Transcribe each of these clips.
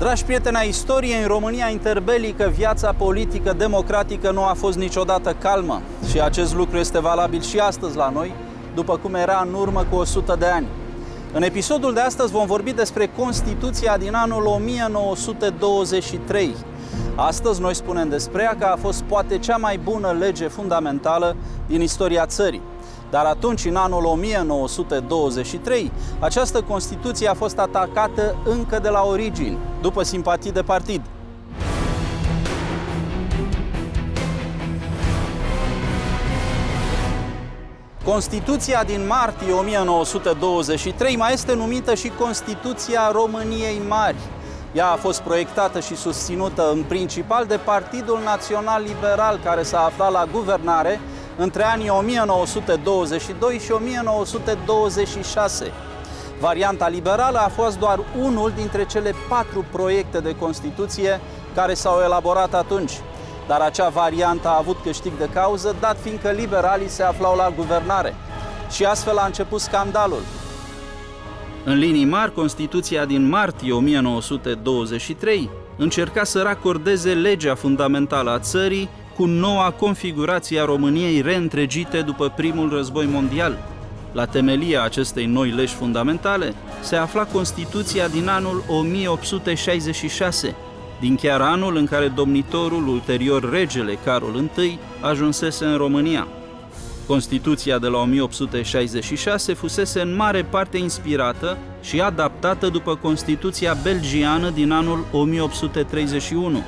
Dragi prieteni ai istoriei, în România interbelică, viața politică democratică nu a fost niciodată calmă. Și acest lucru este valabil și astăzi la noi, după cum era în urmă cu 100 de ani. În episodul de astăzi vom vorbi despre Constituția din anul 1923. Astăzi noi spunem despre ea că a fost poate cea mai bună lege fundamentală din istoria țării. Dar atunci, în anul 1923, această Constituție a fost atacată încă de la origini, după simpatii de partid. Constituția din martie 1923 mai este numită și Constituția României Mari. Ea a fost proiectată și susținută în principal de Partidul Național Liberal, care s-a aflat la guvernare între anii 1922 și 1926. Varianta liberală a fost doar unul dintre cele patru proiecte de Constituție care s-au elaborat atunci. Dar acea variantă a avut câștig de cauză, dat fiindcă liberalii se aflau la guvernare. Și astfel a început scandalul. În linii mari, Constituția din martie 1923 încerca să racordeze legea fundamentală a țării cu noua configurație a României reîntregite după primul război mondial. La temelia acestei noi legi fundamentale se afla Constituția din anul 1866, din chiar anul în care domnitorul, ulterior regele Carol I, ajunsese în România. Constituția de la 1866 fusese în mare parte inspirată și adaptată după Constituția belgiană din anul 1831.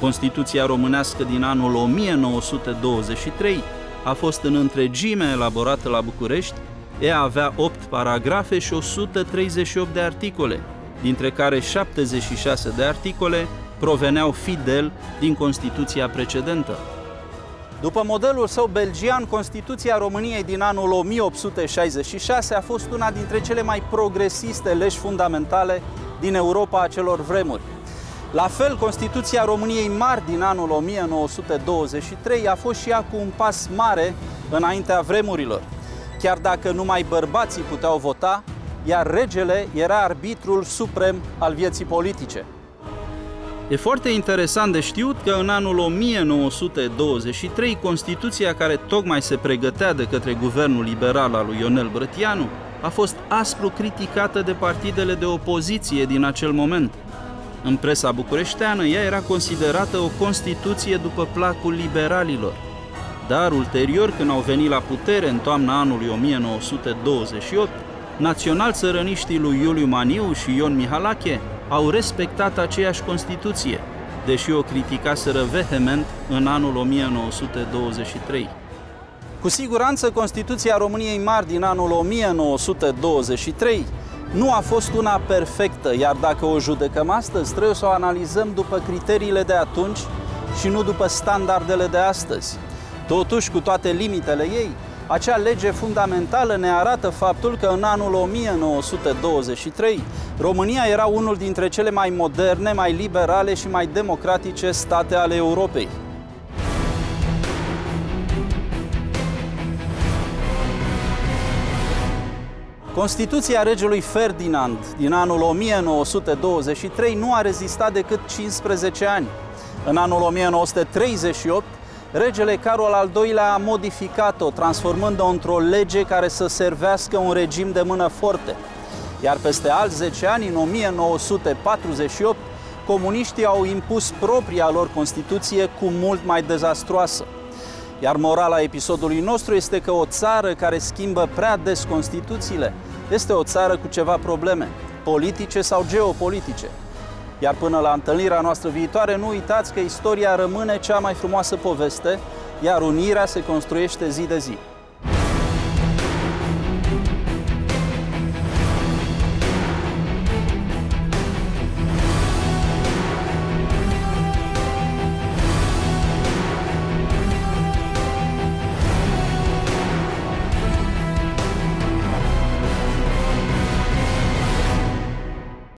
Constituția românească din anul 1923 a fost în întregime elaborată la București, ea avea 8 paragrafe și 138 de articole, dintre care 76 de articole proveneau fidel din Constituția precedentă. După modelul său belgian, Constituția României din anul 1866 a fost una dintre cele mai progresiste legi fundamentale din Europa a celor vremuri. La fel, Constituția României Mari din anul 1923 a fost și ea cu un pas mare înaintea vremurilor. Chiar dacă numai bărbații puteau vota, iar regele era arbitrul suprem al vieții politice. E foarte interesant de știut că în anul 1923, Constituția care tocmai se pregătea de către guvernul liberal al lui Ionel Brătianu a fost aspru criticată de partidele de opoziție din acel moment – în presa bucureșteană, ea era considerată o constituție după placul liberalilor. Dar ulterior, când au venit la putere în toamna anului 1928, național-țărăniștii lui Iuliu Maniu și Ion Mihalache au respectat aceeași Constituție, deși o criticaseră vehement în anul 1923. Cu siguranță, Constituția României Mari din anul 1923 nu a fost una perfectă, iar dacă o judecăm astăzi, trebuie să o analizăm după criteriile de atunci și nu după standardele de astăzi. Totuși, cu toate limitele ei, acea lege fundamentală ne arată faptul că în anul 1923 România era unul dintre cele mai moderne, mai liberale și mai democratice state ale Europei. Constituția regelui Ferdinand din anul 1923 nu a rezistat decât 15 ani. În anul 1938, regele Carol al II-lea a modificat-o, transformând-o într-o lege care să servească un regim de mână forte. Iar peste alți 10 ani, în 1948, comuniștii au impus propria lor Constituție cu mult mai dezastroasă. Iar morala episodului nostru este că o țară care schimbă prea des Constituțiile este o țară cu ceva probleme, politice sau geopolitice. Iar până la întâlnirea noastră viitoare, nu uitați că istoria rămâne cea mai frumoasă poveste, iar unirea se construiește zi de zi.